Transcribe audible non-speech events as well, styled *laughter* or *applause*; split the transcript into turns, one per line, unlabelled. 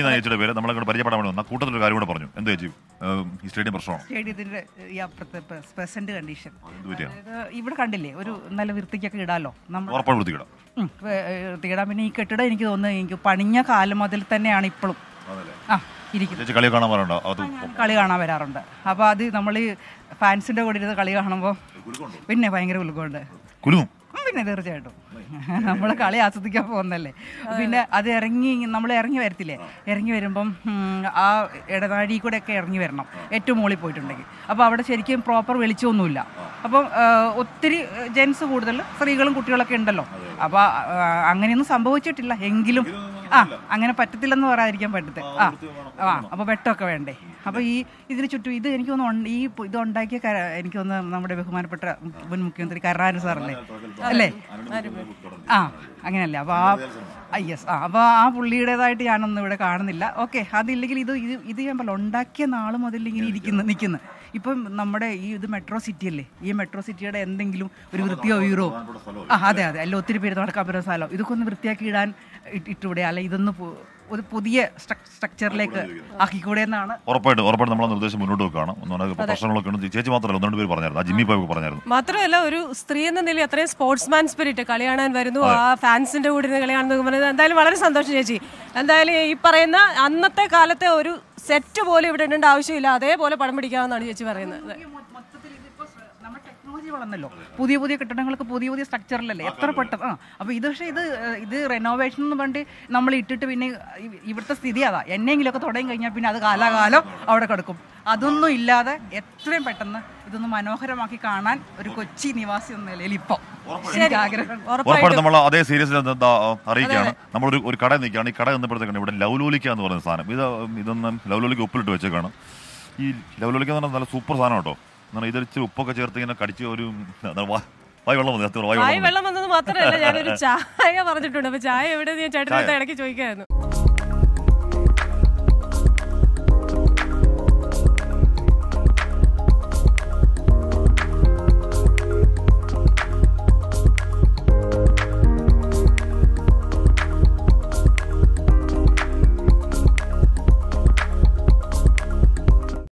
എന്ന ചേച്ചിയുടെ പേര് നമ്മളെ കൂടെ പരിചയപ്പെടാൻ വേണ്ടി വന്ന. കൂട്ടത്തിലൊരു കാര്യം കൂടെ പറഞ്ഞു. എന്താ ചേച്ചി? ഈ സ്റ്റേഡിയം പ്രശ്നമാണ്?
സ്റ്റേഡിയത്തിന്റെ ഈ അപ്പുറത്തെ പ്രസന്റ് കണ്ടീഷൻ ഇവിടെ കണ്ടില്ലേ ഒരു നല്ല വൃത്തിക്കൊക്കെ ഇടാലോ?
ഉറപ്പാണ്
പിന്നെ ഈ കെട്ടിടം എനിക്ക് തോന്നുന്നു എനിക്ക് പണിഞ്ഞ കാലം മുതൽ തന്നെയാണ് ഇപ്പോഴും. ആ
കളി കാണാൻ അത്
കളി കാണാൻ വരാറുണ്ട്. അപ്പോൾ അത് നമ്മൾ ഫാൻസിന്റെ ഫാൻസിന്റെ കൂടെ ഇരുന്ന് കളി കാണുമ്പോൾ പിന്നെ ഭയങ്കര ഉത്കമുണ്ട്
കുലുങ്ങും?
പിന്നെ തീർച്ചയായിട്ടും നമ്മൾ കളി ആസ്വദിക്കാൻ പോകുന്നല്ലേ പിന്നെ അത് ഇറങ്ങി നമ്മൾ ഇറങ്ങി വരത്തില്ലേ? ഇറങ്ങി വരുമ്പം ആ ഇടനാഴി കൂടെ ഒക്കെ ഇറങ്ങി വരണം. ഏറ്റവും മുകളിൽ പോയിട്ടുണ്ടെങ്കിൽ. അപ്പോൾ അവിടെ ശരിക്കും പ്രോപ്പർ വെളിച്ചമൊന്നുമില്ല. അപ്പം ഒത്തിരി ജെൻസ് കൂടുതൽ സ്ത്രീകളും കുട്ടികളൊക്കെ ഉണ്ടല്ലോ? അപ്പോൾ അങ്ങനെയൊന്നും സംഭവിച്ചിട്ടില്ല. എങ്കിലും ആ അങ്ങനെ പറ്റത്തില്ലെന്ന് പറയാതിരിക്കാൻ പറ്റത്തെ. ആ ആ അപ്പോൾ വെട്ടമൊക്കെ വേണ്ടേ? അപ്പോൾ ഈ ഇതിന് ചുറ്റും ഇത് എനിക്ക് തോന്നുന്നു ഈ ഇത് ഉണ്ടാക്കിയ എനിക്ക് തോന്നുന്നു നമ്മുടെ ബഹുമാനപ്പെട്ട മുൻ മുഖ്യമന്ത്രി കരുണാകരൻ സാറല്ലേ? അല്ലേ? ആ അങ്ങനെയല്ലേ. അപ്പോൾ ആ യെസ് ആ അപ്പോൾ ആ പുള്ളിയുടേതായിട്ട് ഞാനൊന്നും ഇവിടെ കാണുന്നില്ല. ഓക്കെ അതില്ലെങ്കിൽ ഇത് ഇത് ഇത് ഞാൻ പറഞ്ഞു ഉണ്ടാക്കിയ നാൾ മുതൽ ഇങ്ങനെ ഇരിക്കുന്നു നിൽക്കുന്നു. ഇപ്പം നമ്മുടെ ഈ ഇത് മെട്രോ സിറ്റി അല്ലേ ഈ മെട്രോ സിറ്റിയുടെ എന്തെങ്കിലും ഒരു വൃത്തിയോ വീറോ? ആ അതെ അതെ. അല്ല ഒത്തിരി പേര് നടക്കാൻ പറ്റുന്ന സ്ഥലം ഇതൊക്കെ ഒന്ന് വൃത്തിയാക്കി ഇടാൻ ഇട്ട് ഇട്ടൂടെ? അല്ല ഇതൊന്ന് ഒരു പുതിയ സ്ട്രക്ചറിലേക്ക് ആക്കിക്കൂടെ എന്നാണ്
ഉറപ്പായിട്ടും ഉറപ്പായിട്ടും നമ്മളെ നിർദ്ദേശം മുന്നോട്ട് വെക്കുകയാണ് ഒന്നും പ്രശ്നങ്ങളൊക്കെ ഉണ്ട്. ചേച്ചി മാത്രമല്ല രണ്ട് പേര് പറഞ്ഞായിരുന്നു. ആ ജിമ്മി പോയി പറഞ്ഞായിരുന്നു.
മാത്രമല്ല ഒരു സ്ത്രീ എന്ന നിലയിൽ അത്രയും സ്പോർട്സ് മാൻ സ്പിരിറ്റ് കളി കാണാൻ വരുന്നു. ആ ഫാൻസിന്റെ കൂടെ ഇരുന്ന് കളി കാണുന്നു പറയുന്നത് എന്തായാലും വളരെ സന്തോഷം ചേച്ചി. എന്തായാലും ഈ പറയുന്ന അന്നത്തെ കാലത്തെ ഒരു സെറ്റ് പോലും ഇവിടെ ഇടേണ്ട ആവശ്യമില്ല. അതേപോലെ പടം പിടിക്കാമെന്നാണ് ചേച്ചി പറയുന്നത്.
നമ്മുടെ ടെക്നോളജി വളർന്നല്ലോ. പുതിയ പുതിയ കെട്ടിടങ്ങളൊക്കെ പുതിയ പുതിയ സ്ട്രക്ചറിലല്ലേ എത്ര പെട്ടെന്ന് ആ. അപ്പോൾ ഇത് പക്ഷേ ഇത് ഇത് റെനോവേഷൻ എന്ന് പറഞ്ഞിട്ട് നമ്മൾ ഇട്ടിട്ട് പിന്നെ ഇവിടുത്തെ സ്ഥിതി അതാ. എന്നെങ്കിലുമൊക്കെ തുടങ്ങി കഴിഞ്ഞാൽ പിന്നെ അത് കാലാകാലം അവിടെ കിടക്കും. അതൊന്നും ഇല്ലാതെ എത്രയും പെട്ടെന്ന് ഇതൊന്ന് മനോഹരമാക്കി കാണാൻ ഒരു കൊച്ചി നിവാസി എന്ന നിലയിൽ ഇപ്പൊ.
ഉറപ്പായിട്ടും. നമ്മൾ അതേ സീരിയസ് അറിയിക്കുകയാണ്. നമ്മൾ ഒരു കട നിൽക്കുകയാണ്. ഈ കട എന്നപ്പോഴത്തേക്കാണ് ഇവിടെ ലൗലോലിക്ക എന്ന് പറയുന്ന സാധനം. ഇത് ഇതൊന്നും ലൗലോലിക്ക ഉപ്പിലിട്ട് വെച്ചേക്കാണ്. ഈ ലൗലോലിക്ക എന്ന് പറഞ്ഞാൽ നല്ല സൂപ്പർ സാധനം കേട്ടോ. എന്നാൽ ഇതിൽ ഉപ്പൊക്കെ ചേർത്ത് ഇങ്ങനെ കടിച്ച് ഒരു വായ് വെള്ളം വന്നു വായ്
വെള്ളം വന്നത് മാത്രമല്ല ഞാനൊരു *laughs* ചായ പറഞ്ഞിട്ടുണ്ട്. അപ്പൊ ചായ എവിടെ ഞാൻ ചേട്ടനടുത്ത് ഇടയ്ക്ക് ചോദിക്കായിരുന്നു.